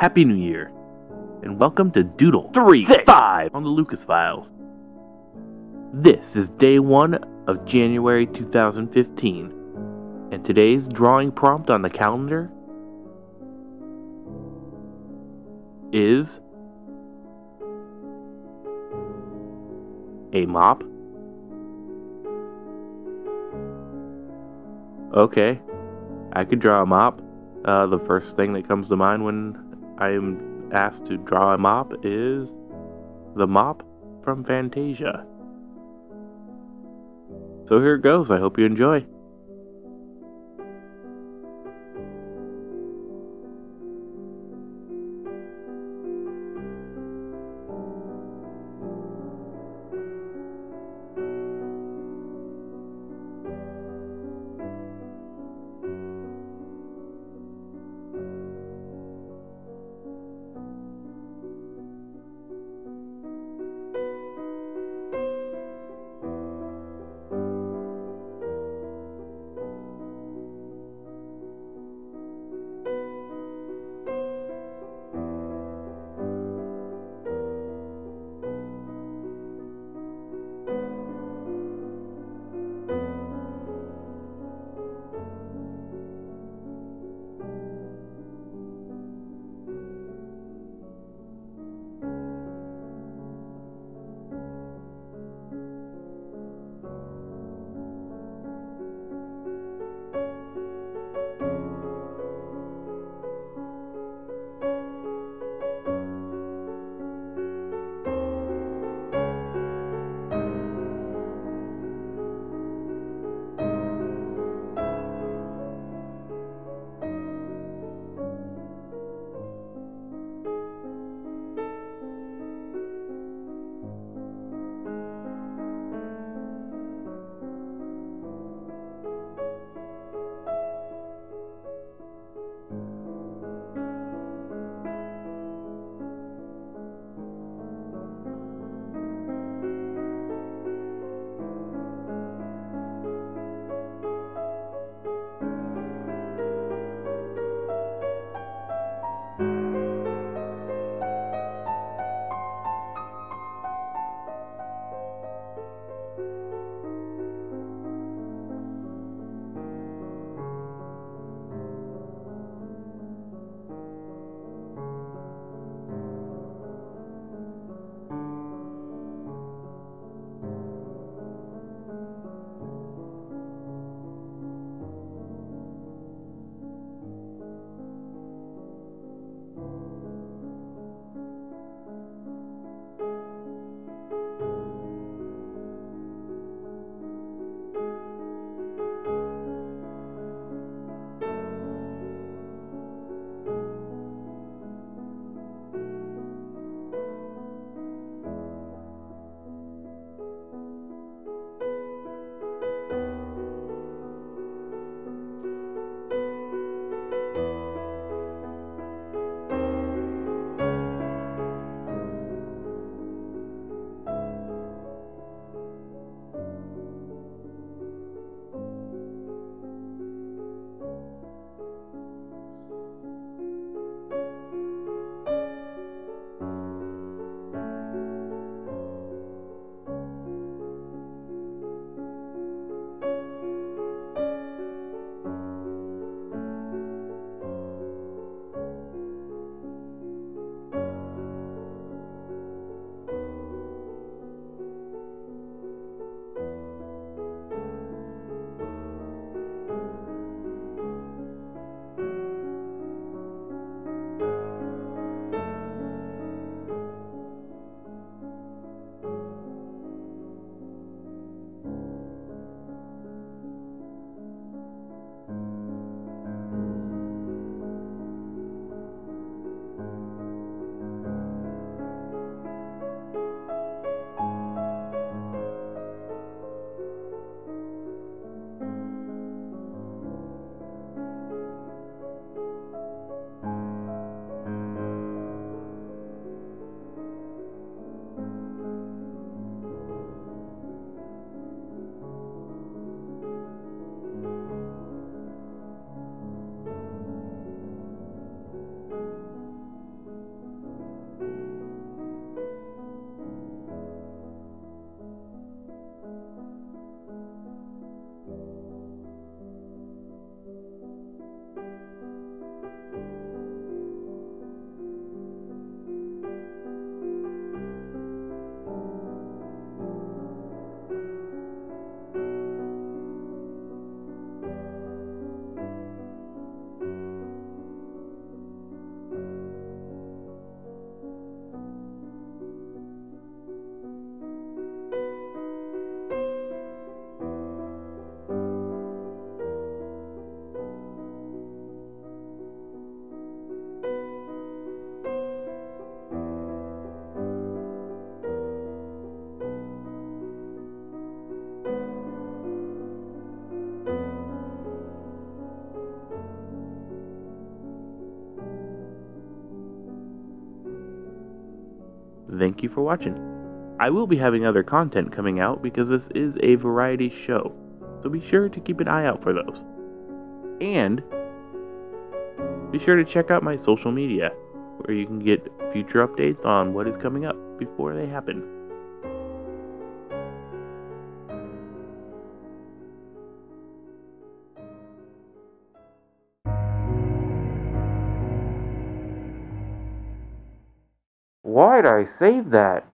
Happy New Year, and welcome to Doodle 365 on the Lucas Files. This is day one of January 2015, and today's drawing prompt on the calendar is a mop. Okay, I could draw a mop. Uh, the first thing that comes to mind when I am asked to draw a mop is the mop from Fantasia. So here it goes. I hope you enjoy. Thank you for watching. I will be having other content coming out because this is a variety show, so be sure to keep an eye out for those. And be sure to check out my social media, where you can get future updates on what is coming up before they happen. Why'd I save that?